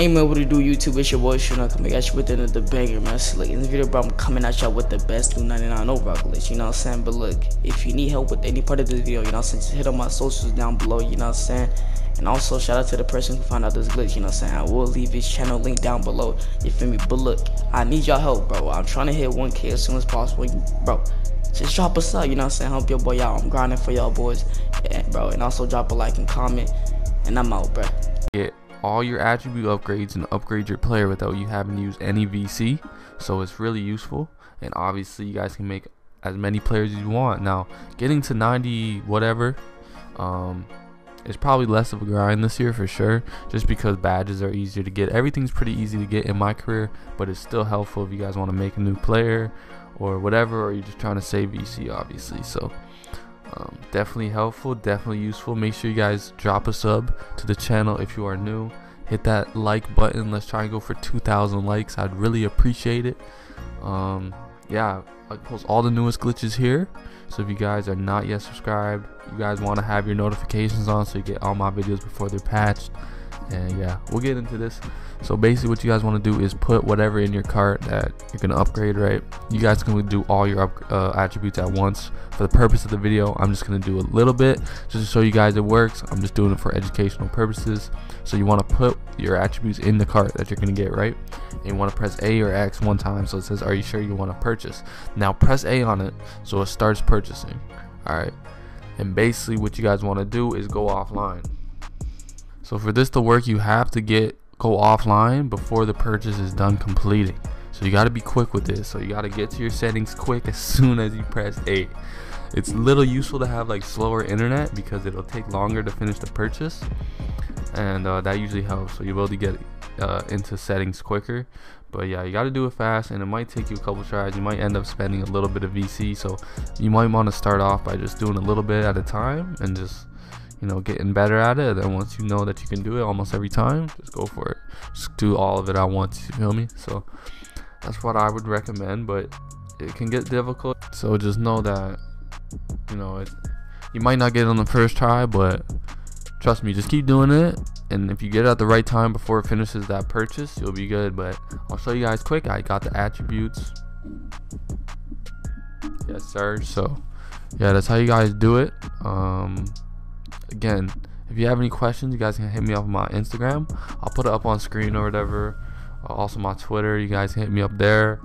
ain't able to do YouTube. It's your boy Shuna coming at you with another banger, man. So, like, in this video, bro, I'm coming at y'all with the best new 99 overall glitch, you know what I'm saying? But look, if you need help with any part of this video, you know what I'm saying, just hit on my socials down below, you know what I'm saying? And also, shout out to the person who found out this glitch, you know what I'm saying? I will leave his channel link down below, you feel me? But look, I need y'all help, bro. I'm trying to hit 1K as soon as possible, bro. Just drop us sub, you know what I'm saying? Help your boy out. I'm grinding for y'all boys, yeah, bro. And also drop a like and comment, and I'm out, bro. Get all your attribute upgrades and upgrade your player without you having to use any VC. So it's really useful. And obviously, you guys can make as many players as you want. Now, getting to 90 whatever, um, it's probably less of a grind this year for sure, just because badges are easier to get. Everything's pretty easy to get in my career, but it's still helpful if you guys want to make a new player or whatever, or you're just trying to save VC, obviously. So um, definitely helpful, definitely useful. Make sure you guys drop a sub to the channel if you are new. Hit that like button. Let's try and go for 2,000 likes. I'd really appreciate it. Um, yeah, I post all the newest glitches here. So if you guys are not yet subscribed, you guys want to have your notifications on so you get all my videos before they're patched. And yeah, we'll get into this. So basically what you guys want to do is put whatever in your cart that you're to upgrade, right? You guys can do all your up, uh, attributes at once. For the purpose of the video, I'm just to do a little bit just to show you guys it works. I'm just doing it for educational purposes. So you want to put your attributes in the cart that you're to get, right? And you want to press A or X one time so it says, are you sure you want to purchase? Now press A on it so it starts purchasing. All right. And basically what you guys want to do is go offline. So for this to work, you have to get go offline before the purchase is done completing. So you got to be quick with this. So you got to get to your settings quick as soon as you press 8. It's a little useful to have like slower internet because it'll take longer to finish the purchase, and uh, that usually helps. So you'll be able to get uh, into settings quicker. But yeah, you got to do it fast, and it might take you a couple tries. You might end up spending a little bit of VC, so you might want to start off by just doing a little bit at a time and just you know, getting better at it. And once you know that you can do it almost every time, just go for it. Just do all of it at once. You feel me? So that's what I would recommend. But it can get difficult. So just know that you know it. You might not get it on the first try, but trust me, just keep doing it. And if you get it at the right time before it finishes that purchase, you'll be good. But I'll show you guys quick. I got the attributes. Yes, sir. So yeah, that's how you guys do it. Um, again, if you have any questions, you guys can hit me up on my Instagram. I'll put it up on screen or whatever. Uh, also my Twitter, you guys can hit me up there.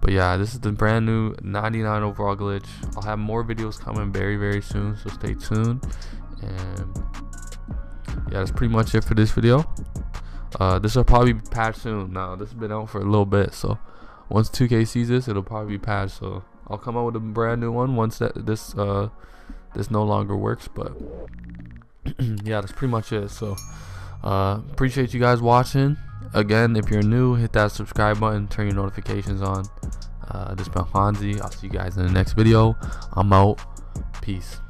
But yeah, this is the brand new 99 overall glitch. I'll have more videos coming very, very soon, so stay tuned. And yeah, that's pretty much it for this video. Uh, this will probably be patched soon. Now, this has been out for a little bit, so once 2K sees this, it'll probably be patched. So I'll come out with a brand new one once that this uh this no longer works. But yeah, that's pretty much it. So, uh, appreciate you guys watching. Again, if you're new, hit that subscribe button, turn your notifications on. Uh, this has been Fonzie. I'll see you guys in the next video. I'm out. Peace.